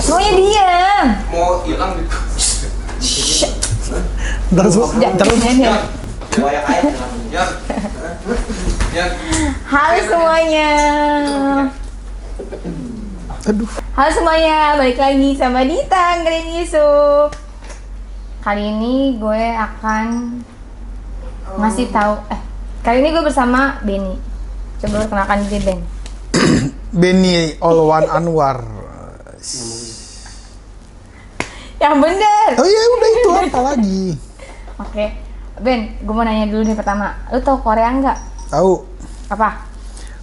Semuanya diam. mau hilang gitu terus ya ya Halo semuanya. aduh Halo semuanya, balik lagi sama Dita Green Yusuf. Kali ini gue akan ngasih tahu eh kali ini gue bersama Benny. Coba lu kenalkan diri Ben. Benny Olwan Anwar Yang bener. oh iya udah itu apa lagi Oke. Ben, gue mau nanya dulu nih pertama. Lu tau Korea nggak? tahu Apa?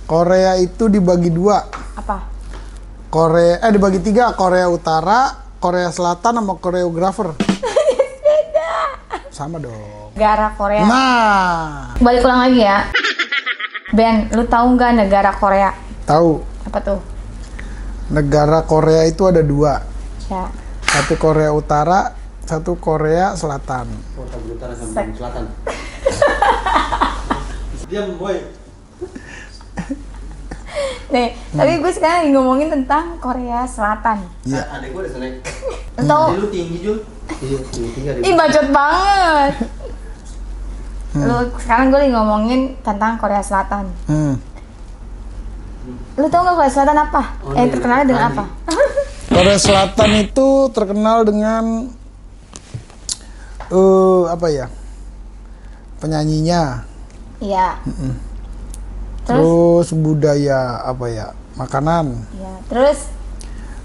Korea itu dibagi dua Apa? Korea eh dibagi tiga Korea Utara Korea Selatan sama koreografer sama dong Negara Korea. nah Balik ulang lagi ya. Ben, lu tahu nggak negara Korea? tahu Apa tuh? negara Korea itu ada dua Ya. Satu Korea Utara satu Korea Selatan kota utara sama selatan diam boy Nih, tapi gue sekarang lagi ngomongin tentang Korea Selatan. Iya. adek gue udah sana tahu? Adek lu tinggi Jul iya tinggi Ih, bacot banget. Lu sekarang gue lagi ngomongin tentang Korea Selatan. hmm. Lu tau nggak Korea Selatan apa? Oh, eh, iya, terkenal dengan apa? Korea Selatan itu terkenal dengan eh apa ya penyanyinya Iya. Terus? terus budaya apa ya makanan Iya. Terus,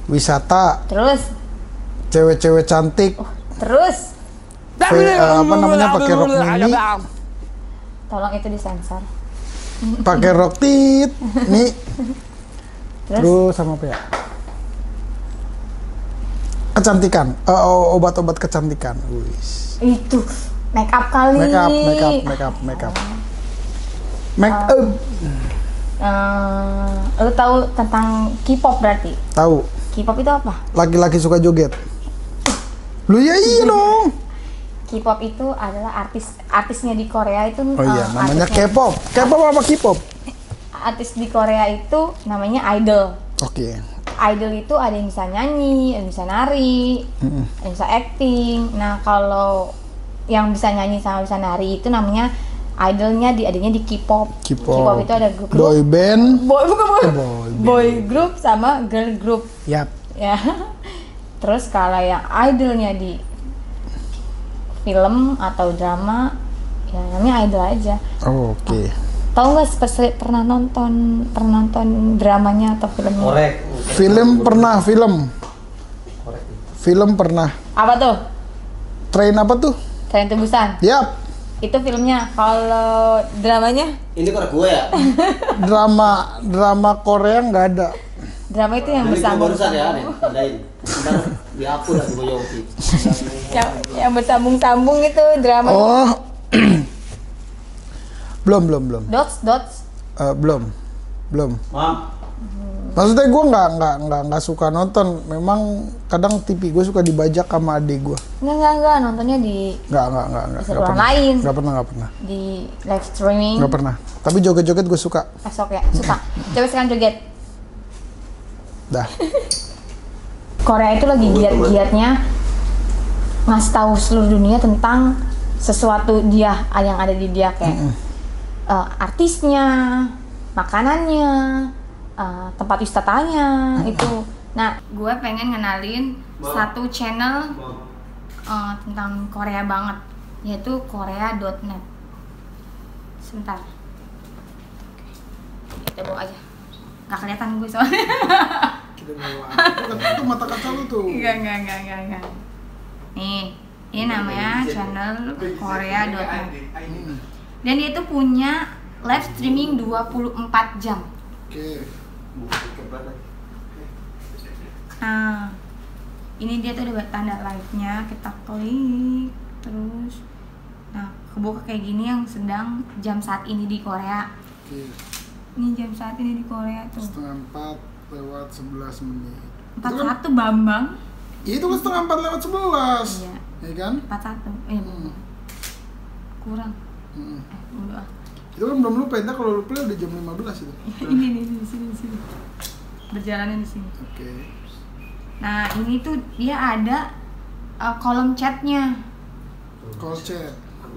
wisata terus, cewek-cewek cantik terus. fe- eh, apa namanya pakai rok mini Tolong itu disensor. pakai rok tit nih Terus, terus sama apa ya kecantikan. Eh, o- obat-obat kecantikan. Wis. itu make up kali. make up make up make up make up. Make up. Eh, lu tahu tentang K-pop berarti? tahu. K-pop itu apa? laki-laki suka joget. Lu ya iya dong. K-pop itu adalah artis artisnya di Korea itu oh iya eh, namanya K-pop. K-pop apa K-pop? Artis di Korea itu namanya idol. oke Idol itu ada yang bisa nyanyi, ada yang bisa nari, ada yang bisa acting. Nah kalau yang bisa nyanyi sama bisa nari itu namanya idolnya di adanya di K-pop. K-pop. itu ada grup boy band boy bukan boy, Oh, boy boy group sama girl group yap ya. Terus kalau yang idolnya di film atau drama ya namanya idol aja. Oh, oke Tahu nggak pernah nonton pernah nonton dramanya atau filmnya? korek film pernah film korek film pernah Apa tuh? train apa tuh Train to Busan. yap Itu filmnya. Kalau dramanya, ini korek gue ya drama drama Korea nggak ada drama itu yang bersambung. barusan ya nih dihapus lah gue Yang, yang bersambung-sambung itu drama. oh belum belum belum. Dots, dots. Eh, belum belum. Mam. Maksudnya gue nggak nggak nggak nggak suka nonton. Memang kadang TV gue suka dibajak sama adik gue Enggak, enggak, enggak. Nontonnya di nggak nggak nggak nggak. Nggak pernah. lain. nggak pernah nggak pernah. Di live streaming. nggak pernah. Tapi joget-joget gue suka. Esok ya, suka. Coba sekarang joget. dah. Korea itu lagi giat-giatnya ngasih tahu seluruh dunia tentang sesuatu dia yang ada di dia kayak eh, artisnya, makanannya, eh, tempat wisatanya itu. Nah, gue pengen ngenalin satu channel eh, tentang Korea banget, yaitu korea.net. Sebentar. Kita bawa aja. Gak kelihatan gue soalnya. itu mata kaca lu tuh Enggak, enggak, enggak, enggak, enggak. Nih, ini namanya channel korea.net. Dan dia itu punya live streaming 24 jam. oke Nah, ini dia tuh ada tanda live-nya, kita klik terus nah kebuka kayak gini yang sedang jam saat ini di Korea. oke Ini jam saat ini di Korea tuh. setengah empat lewat sebelas menit 41 Bambang. itu kan setengah empat lewat sebelas Iya, ya kan 41. Eh, kurang. Mm. Eh, udah. itu kan belum lu pentak kalau lu play udah jam 15 itu ini nih di sini di sini berjalannya di sini oke Nah ini tuh dia ada uh, kolom chatnya, Call chat,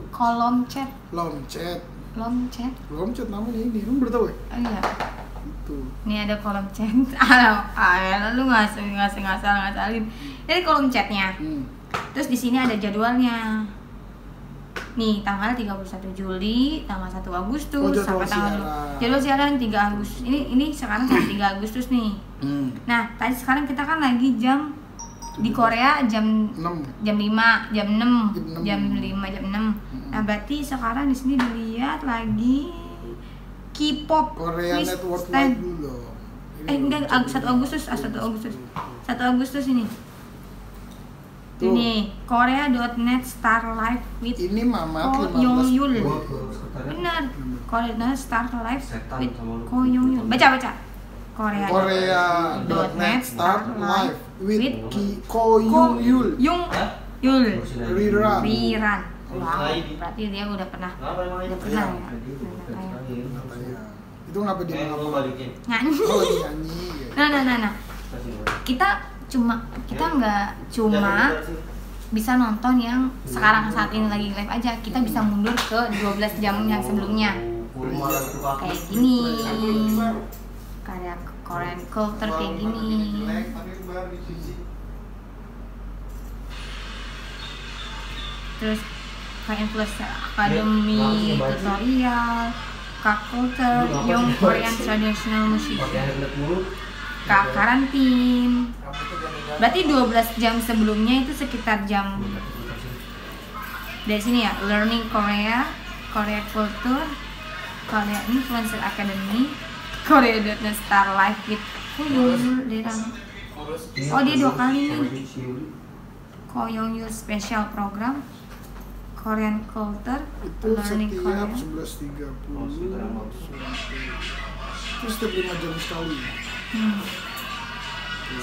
kolom chat, lom chat, kolom chat. lom chat namanya ini. Lu baru tahu ya? Oh iya. Itu. Ini ada kolom chat. Ah, ah, lu ngasih ngasih ngasal ngasalin. Jadi kolom chatnya. Hmm. Terus di sini ada jadwalnya. Nih, tanggal 31 Juli, tanggal 1 Agustus Oh, sampai tanggal siaran. jadwal siaran 3 Agustus. Ini ini sekarang tanggal 3 Agustus nih. Hmm. Nah, tadi sekarang kita kan lagi jam di Korea jam 6. jam 5, jam 6, Jam jam 6. 5, jam 6. Nah, berarti sekarang di sini dilihat lagi K-pop Korea Network dulu Eh enggak, belum Ag- chat 1 Agustus, ah, 1 Agustus. 1 Agustus ini. Tuh. Ini Korea.net Star Live with Ini Mamat Ko 15 Yong Yul. Benar. Korea.net Star Live Setan with. Ko Yong Yul. Baca baca. Korea. Korea.net Start Live with Ki Ko Ko Yul. Yung? Yul. Riran. Wow. Lagi. Berarti dia udah pernah Kenapa udah itu? pernah Iya. ya. Udah pernah. Katanya. Itu ngapa dia Eh, balikin. Nyanyi. Oh, nyanyi. ya. Nah, nah, nah, nah. Kita cuma kita nggak cuma bisa nonton yang sekarang saat ini lagi live aja. Kita bisa mundur ke 12 jam yang sebelumnya. Tuh kaki. Kayak gini. Karya Korean culture kayak gini. Terus kayak influencer academy, tutorial, kak culture, young Korean traditional music, Kak karantin. Berarti 12 jam sebelumnya itu sekitar jam dari sini ya, learning Korea, Korea culture, Korea influencer academy, Korea.net star life with Oh, Yul, Derang. Oh, dia dua kali nih. Ko Young Yul special program Korean culture Itu learning setiap Korea 11.30 Oh, sekitar yang bagus. Terus setiap 5 jam sekali. Hmm.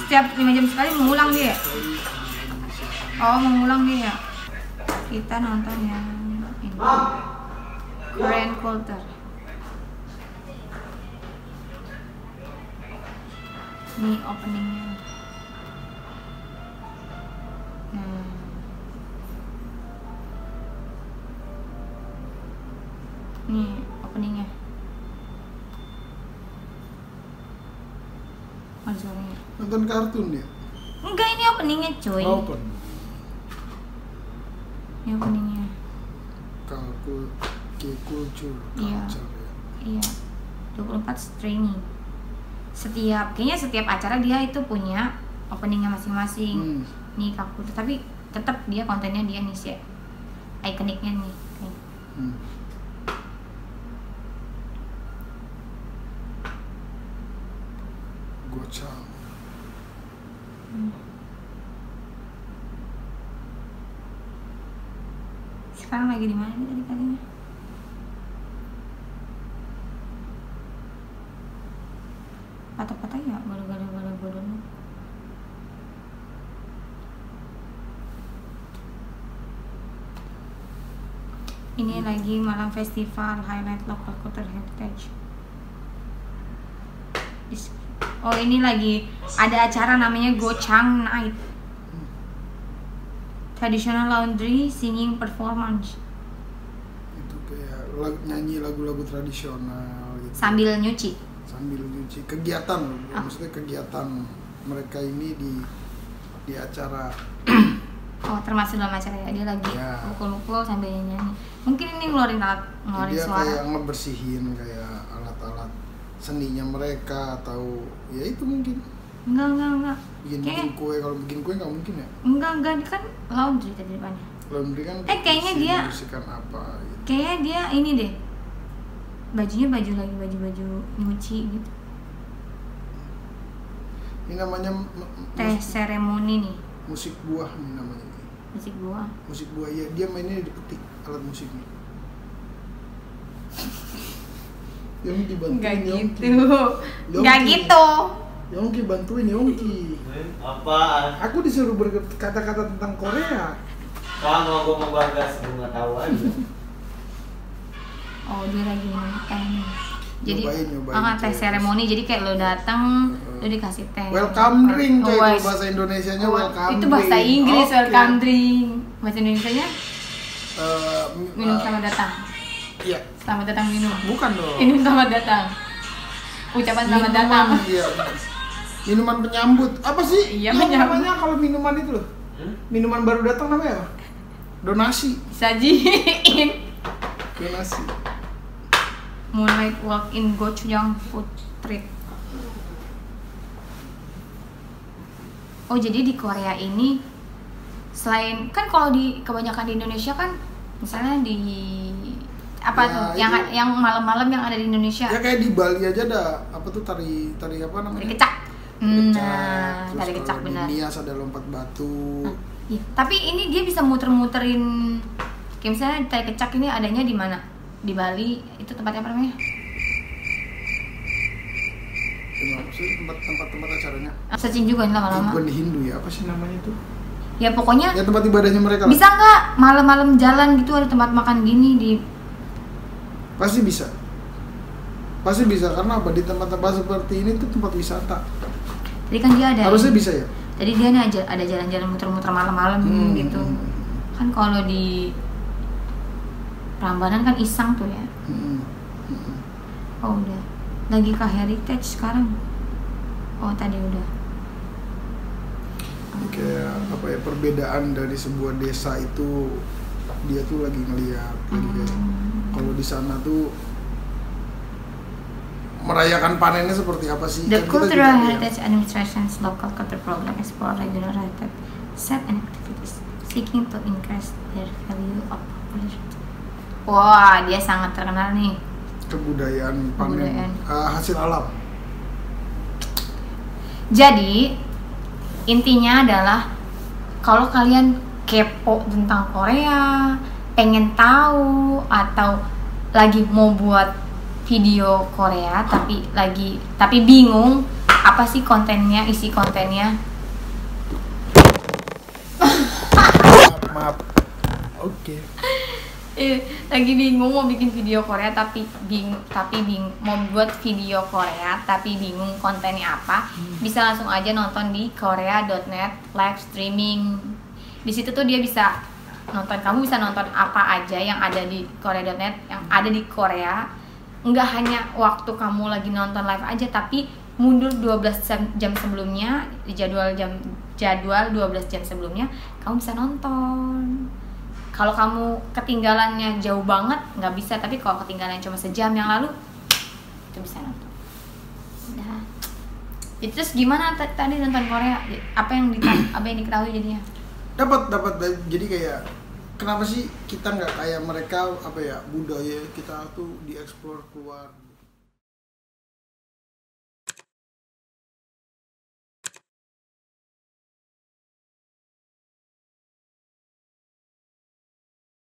setiap lima jam sekali mengulang dia. Oh mengulang dia ya. Kita nonton yang ini. Korean culture ini openingnya. Nah ini openingnya suaranya Nonton kartun dia. enggak ini openingnya cuy Open. ini openingnya Kalkul K culture, Iya. ya. Iya, 24 streaming. Setiap kayaknya setiap acara dia itu punya openingnya masing-masing. Hmm. Nih kaku tapi tetap dia kontennya dia nih sih. Ikoniknya nih. Nih. Hmm. Sekarang lagi di mana nih tadi kalinya? Patah-patah ya gara-gara gara-gara lu. Ini lagi malam festival highlight local culture heritage. Oh ini lagi ada acara namanya Gochang Night. Traditional laundry singing performance Itu kayak lag- nyanyi lagu-lagu tradisional gitu. sambil nyuci. sambil nyuci kegiatan loh. Ah. maksudnya kegiatan mereka ini di di acara Oh termasuk dalam acara ya dia lagi Ya. pukul-pukul sambil nyanyi. Mungkin ini ngeluarin alat ngeluarin dia suara. kayak ngebersihin kayak alat-alat seninya mereka atau ya itu mungkin Enggak enggak enggak. bikin Kayak bikin kue kalau bikin kue nggak mungkin ya enggak enggak dia kan laundry tadi depannya. laundry kan Eh, kayaknya dia- bersihkan apa gitu. Kayaknya dia ini deh. Bajunya baju lagi baju-baju nyuci gitu. ini namanya Teh seremoni nih. musik buah nih namanya Musik gua. musik buah ya dia mainnya dipetik alat musiknya Yongki bantuin Enggak gitu. Enggak Yongki. gitu. Yongki bantuin Yongki Apaan? aku disuruh berkata-kata tentang Korea Kalau gua mau bagas, gua nggak tahu aja. Oh, dia lagi nih. Jadi Nyobain, nyobain ah, teh seremoni jadi kayak lo datang lu dikasih teh Welcome drink coy, Oh, bahasa Indonesianya Oh, welcome itu bahasa. Inggris welcome drink bahasa Indonesia nya Eh, minum eh, selamat datang Iya, selamat datang minum bukan dong. minum selamat datang ucapan selamat datang Iya. Minuman penyambut. Apa sih? Iya, yang penyambut. namanya kalau minuman itu loh. Minuman baru datang namanya apa? Donasi. sajiin Donasi. Moonlight Walk in Gochujang Food Trip. Oh jadi di Korea ini selain kan kalau di kebanyakan di Indonesia kan misalnya di apa Ya, tuh itu. yang yang malam-malam yang ada di Indonesia Ya kayak di Bali aja ada apa tuh tari tari apa namanya? tari kecak. Nah, Terus tari kecak kalau benar. Nias ada lompat batu. Nah, iya. Tapi ini dia bisa muter-muterin kayak misalnya tari kecak ini adanya di mana? Di Bali itu tempatnya apa namanya? Sih tempat-tempat tempat acaranya? Searching juga nih Eh, lama-lama. bukan di Hindu ya, apa sih namanya itu? Ya pokoknya Ya tempat ibadahnya mereka lah. bisa nggak malam-malam jalan gitu ada tempat makan gini di Pasti bisa. Pasti bisa karena apa? Di tempat-tempat seperti ini tuh tempat wisata. Tadi kan dia ada Harusnya bisa ya. Tadi dia nih aja ada jalan-jalan muter-muter malam-malam Hmm. gitu. Kan kalau di Prambanan kan iseng tuh ya. Hmm. Hmm. Oh udah. Lagi ke heritage sekarang. Oh tadi udah. Kayak apa ya perbedaan dari sebuah desa itu dia tuh lagi ngeliat Hmm. kalau di sana tuh merayakan panennya seperti apa sih? The Kan Cultural Heritage Administration's local culture program explore regular heritage set and activities seeking to increase their value of popular. Wah, dia sangat terkenal nih. kebudayaan panen Kebudayaan. eh, hasil alam. Jadi intinya adalah kalau kalian kepo tentang Korea, pengen tahu atau lagi mau buat video Korea tapi lagi tapi bingung apa sih kontennya, isi kontennya. Maaf, maaf. Oke. Eh, lagi bingung mau bikin video Korea tapi bingung tapi bingung mau buat video Korea tapi bingung kontennya apa bisa langsung aja nonton di korea.net live streaming di situ tuh dia bisa nonton kamu bisa nonton apa aja yang ada di korea.net yang ada di Korea nggak hanya waktu kamu lagi nonton live aja tapi mundur 12 jam, sebelumnya jadwal jam jadwal 12 jam sebelumnya kamu bisa nonton. Kalau kamu ketinggalannya jauh banget nggak bisa tapi kalau ketinggalan cuma sejam yang lalu itu bisa nonton. Udah. Jadi, terus gimana tadi nonton Korea? Apa yang apa yang diketahui jadinya? Dapat dapat. Da- jadi kayak kenapa sih kita nggak kayak mereka apa ya budaya kita tuh dieksplor keluar